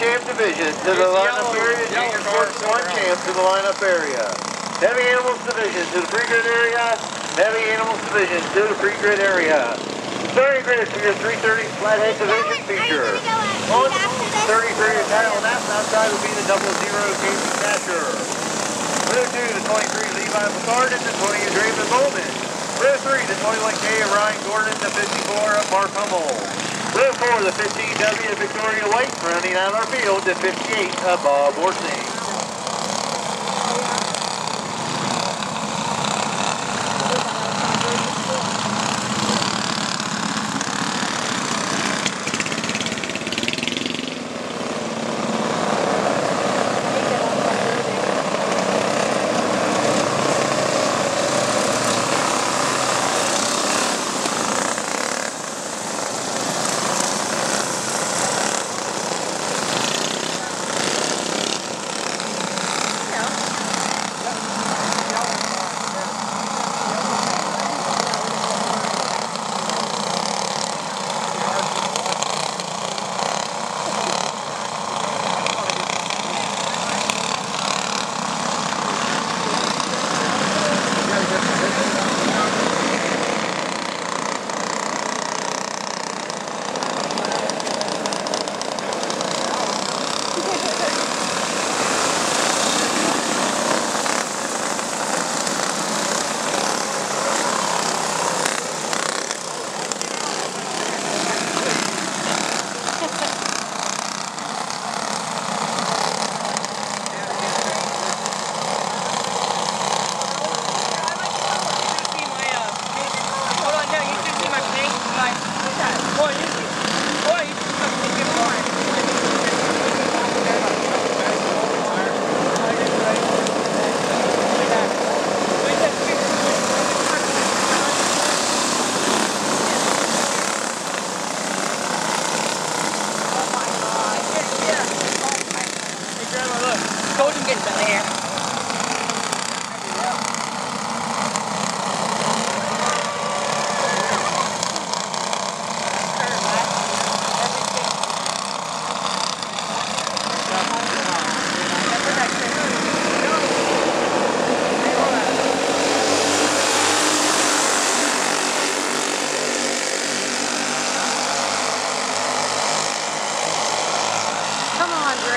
champ division to the lineup area. Junior sports one champ to the lineup area. Heavy animals division to the pre-grid area. Heavy animals division to the pre-grid area. Starting grid for your 330 flathead division feature. On 33 title and that outside will be the double zero Casey Thatcher. Row 2, the 23 Levi Picard and the 20 Draven Bollman. Row 3, the 21K of Ryan Gordon, the 54 of Mark Hummel. Row 4, the 15W of Victoria White, rounding out our field, the 58 of Bob Orsing.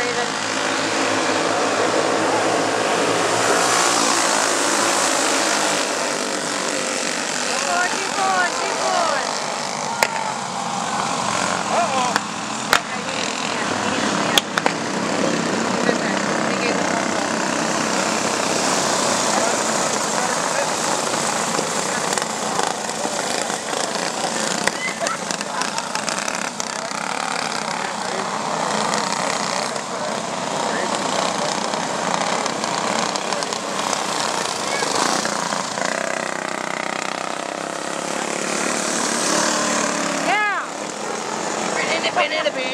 even an enemy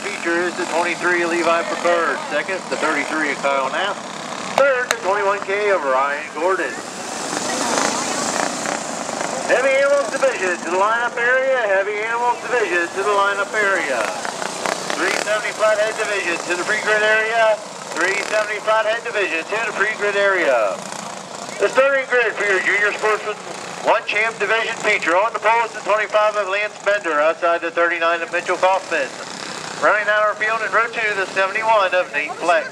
Feature is the 23 Levi Preferred. Second, the 33 of Kyle Knapp. Third, the 21K of Ryan Gordon. Heavy Animals Division to the lineup area. Heavy Animals Division to the lineup area. 370 Flathead Division to the pre-grid area. 370 Flathead Division to the pre-grid area. The starting grid for your junior sportsman one champ division feature on the pole is the 25 of Lance Bender outside the 39 of Mitchell Kaufman. Running out our field in row two, the 71 of Nate Fleck.